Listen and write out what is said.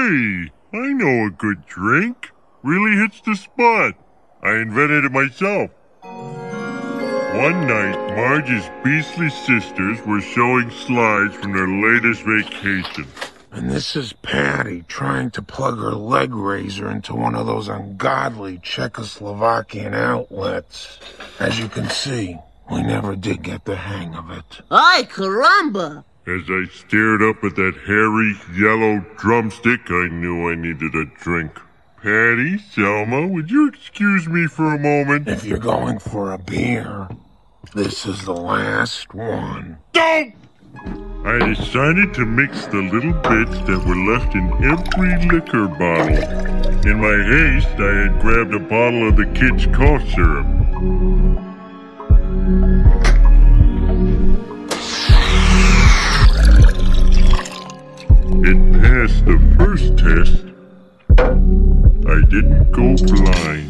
Hey, I know a good drink. Really hits the spot. I invented it myself. One night, Marge's beastly sisters were showing slides from their latest vacation. And this is Patty trying to plug her leg razor into one of those ungodly Czechoslovakian outlets. As you can see, we never did get the hang of it. Ay, caramba! As I stared up at that hairy, yellow drumstick, I knew I needed a drink. Patty, Selma, would you excuse me for a moment? If you're going for a beer, this is the last one. Don't! I decided to mix the little bits that were left in every liquor bottle. In my haste, I had grabbed a bottle of the kids' cough syrup. It passed the first test. I didn't go blind.